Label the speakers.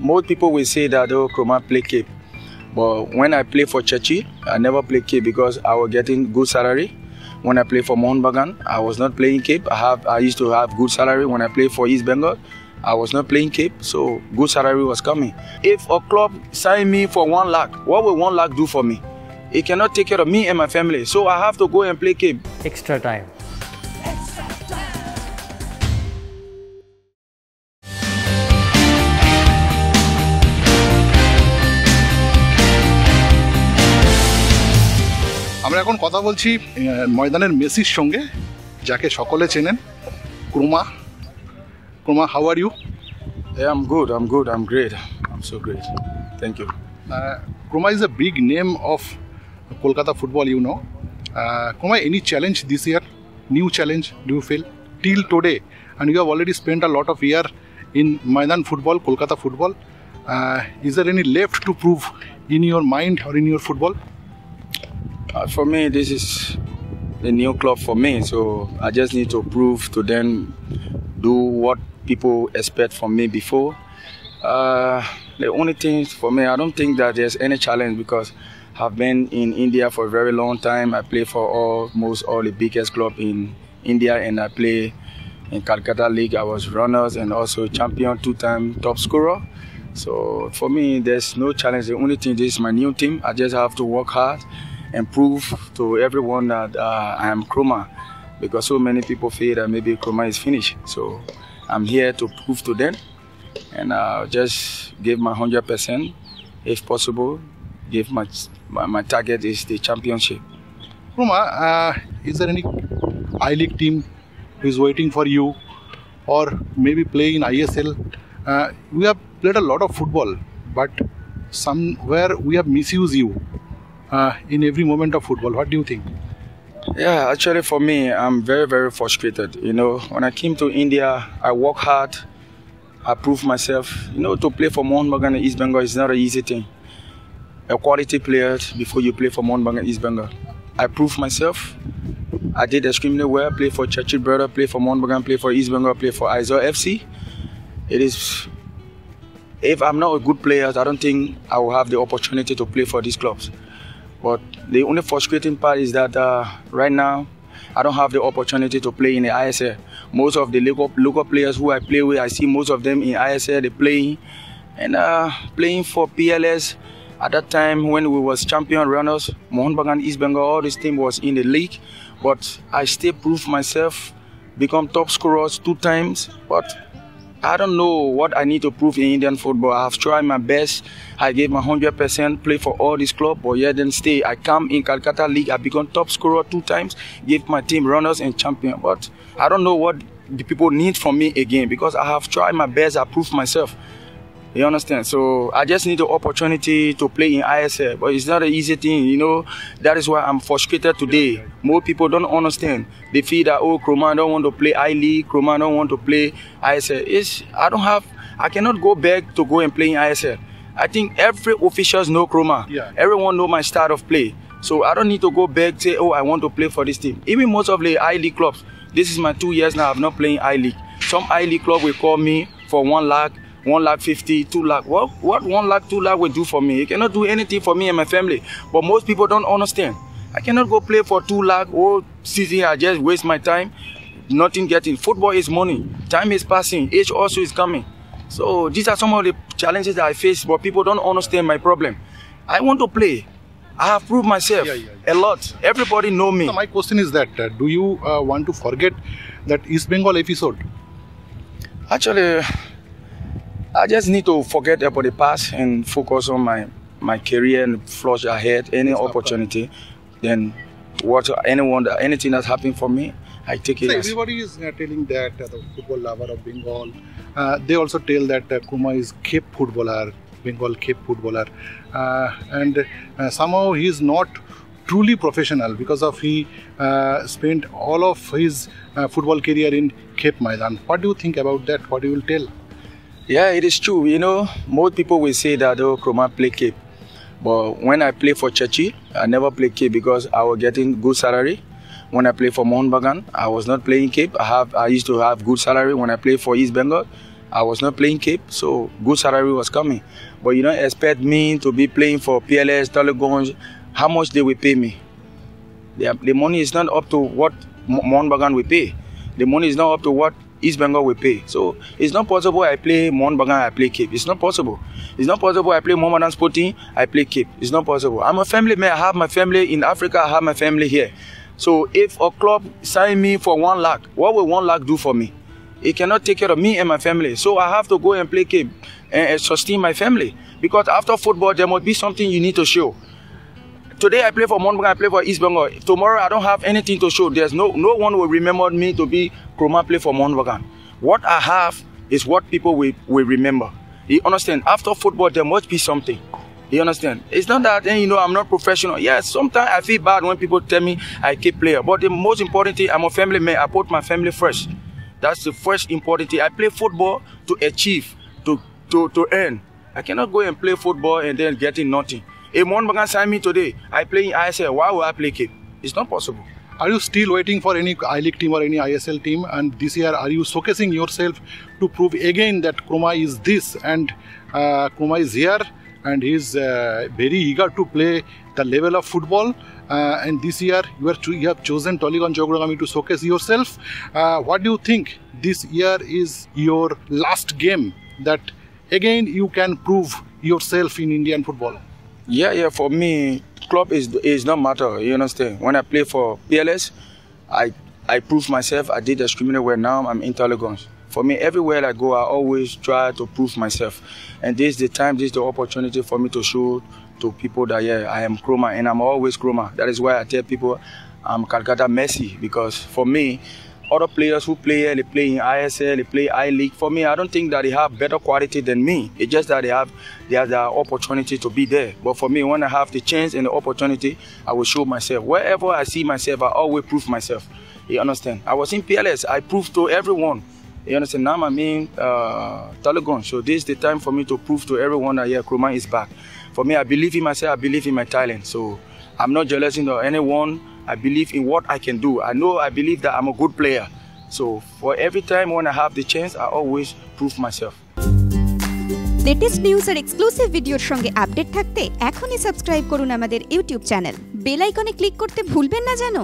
Speaker 1: Most people will say that oh, Kromah play khep. But when I play for Chechi, I never play khep because I was getting good salary. When I play for Mohun Bagan, I was not playing khep. I have I used to have good salary when I played for East Bengal. I was not playing khep, so good salary was coming. If a club sign me for one lakh, what will one lakh do for me? It cannot take care of me and my family, so I have to go and play khep.
Speaker 2: Extra time.
Speaker 3: আমরা এখন কথা বলছি ময়দানের মেসির সঙ্গে যাকে সকলে চেনেন Kromah. Kromah how are you
Speaker 1: am good am good am great am so great thank you
Speaker 3: Kromah is a big name of Kolkata football you know Kromah any challenge this year new challenge do you feel till today and you have already spend a lot of year in Maidan football Kolkata football is are any left to prove in your mind or in your football
Speaker 1: Uh, for me, this is a new club for me, so I just need to prove to them, do what people expect from me before. Uh, the only thing for me, I don't think that there's any challenge because I've been in India for a very long time. I play for almost all the biggest club in India, and I play in Calcutta League. I was runners and also champion, two-time top scorer. So for me, there's no challenge. The only thing, this is my new team. I just have to work hard and prove to everyone that uh, I am Kromah, because so many people feel that maybe Kromah is finished. So I'm here to prove to them, and uh, just give my hundred percent, if possible. Give my, my my target is the championship.
Speaker 3: Kromah, uh, is there any I League team who is waiting for you or maybe play in ISL? Uh, we have played a lot of football, but somewhere we have misused you uh, in every moment of football. What do you think?
Speaker 1: Yeah, actually, for me, I'm very, very frustrated. You know, when I came to India, I work hard, I proved myself. You know, to play for Mohun Bagan and East Bengal is not an easy thing. A quality player before you play for Mohun Bagan East Bengal. I proved myself. I did extremely well. Play for Churchill Brother, play for Mohun Bagan, play for East Bengal, play for Aizawl FC. It is. If I'm not a good player, I don't think I will have the opportunity to play for these clubs. But the only frustrating part is that uh, right now I don't have the opportunity to play in the ISL. Most of the local, local players who I play with, I see most of them in ISL. They playing and uh, playing for PLS. At that time when we was champion runners, Mohun Bagan, East Bengal, all this team was in the league. But I still proved myself, become top scorers two times. But I don't know what I need to prove in Indian football. I have tried my best. I gave my 100% play for all this club, but yet then stay. I come in Calcutta League. I become top scorer two times, gave my team runners and champion. But I don't know what the people need from me again because I have tried my best. I proved myself. You understand? So I just need the opportunity to play in ISL, but it's not an easy thing, you know. That is why I'm frustrated today. More people don't understand. They feel that oh, Kromah don't want to play I League, Kromah don't want to play ISL. It's I don't have, I cannot go back to go and play in ISL. I think every officials know Kromah.
Speaker 3: Yeah.
Speaker 1: Everyone know my style of play. So I don't need to go back say oh I want to play for this team. Even most of the I League clubs. This is my two years now. I'm not playing I League. Some I League club will call me for one lakh one lakh fifty, two lakh. What what one lakh, two lakh will do for me? It cannot do anything for me and my family. But most people don't understand. I cannot go play for two lakh whole season. I just waste my time. Nothing getting. Football is money. Time is passing. Age also is coming. So these are some of the challenges that I face. But people don't understand my problem. I want to play. I have proved myself
Speaker 3: Yeah, yeah,
Speaker 1: a lot. Everybody know me.
Speaker 3: So my question is that uh, do you uh, want to forget that East Bengal episode?
Speaker 1: Actually, I just need to forget about the past and focus on my my career and flush ahead. Any
Speaker 3: of
Speaker 1: opportunity, then what anyone anything that's happened for me, I take it
Speaker 3: So everybody is uh, telling that uh, the football lover of Bengal. Uh, they also tell that uh, Kromah is khep footballer, Bengal khep footballer, uh, and uh, somehow he is not truly professional because of he uh, spent all of his uh, football career in khep Maidan. What do you think about that? What you will tell?
Speaker 1: Yeah, it is true. You know, most people will say that oh, Kromah play khep, but when I play for Chechi, I never play khep because I was getting good salary. When I play for Mohun Bagan, I was not playing khep. I have I used to have good salary when I play for East Bengal. I was not playing khep, so good salary was coming. But you don't expect me to be playing for PLS, Tollygunge. How much they will pay me? The, the money is not up to what Mohun Bagan will pay. The money is not up to what East Bengal will pay. So it's not possible I play Mohun Bagan, I play khep. It's not possible. It's not possible I play Mohammedan Sporting, I play khep. It's not possible. I'm a family man. I have my family in Africa, I have my family here. So if a club sign me for one lakh, what will one lakh do for me? It cannot take care of me and my family. So I have to go and play khep and sustain my family. Because after football, there must be something you need to show. Today I play for Mohun Bagan, I play for East Bengal. Tomorrow I don't have anything to show. There's no no one will remember me to be Kromah play for Mohun Bagan. What I have is what people will, will remember. You understand? After football, there must be something. You understand? It's not that eh, you know I'm not professional. Yes, sometimes I feel bad when people tell me I khep player. But the most important thing, I'm a family man. I put my family first. That's the first important thing. I play football to achieve, to to to earn. I cannot go and play football and then getting nothing. If Mohun Bagan sign me today, I play in ISL. Why would I play khep? It's not possible.
Speaker 3: Are you still waiting for any I League team or any ISL team? And this year, are you showcasing yourself to prove again that Kromah is this and uh, Kromah is here and he's uh, very eager to play the level of football? Uh, and this year, you, are you have chosen Tollygunge Agragami to showcase yourself. Uh, what do you think this year is your last game that again you can prove yourself in Indian football?
Speaker 1: Yeah, yeah. For me, club is is not matter. You understand? When I play for PLS, I I prove myself. I did extremely well. Now I'm in intelligent. For me, everywhere I go, I always try to prove myself. And this is the time, this is the opportunity for me to show to people that yeah, I am Kromah and I'm always Kromah. That is why I tell people I'm Calcutta Messi because for me, other players who play here, they play in ISL, they play I League. For me, I don't think that they have better quality than me. It's just that they have they have the opportunity to be there. But for me, when I have the chance and the opportunity, I will show myself. Wherever I see myself, I always prove myself. You understand? I was in PLS. I proved to everyone. You understand? Now I'm in uh, Tollygunge. So this is the time for me to prove to everyone that yeah, Kromah is back. For me, I believe in myself. I believe in my talent. So I'm not jealous of anyone. I believe in what I can do. I know I believe that I'm a good player. So for every time when I have the chance, I always prove myself.
Speaker 2: Latest news R exclusive ভিডিওর সঙ্গে update থাকতে এখনই subscribe করুন আমাদের YouTube channel bell আইকনে click করতে ভুলবেন না জানো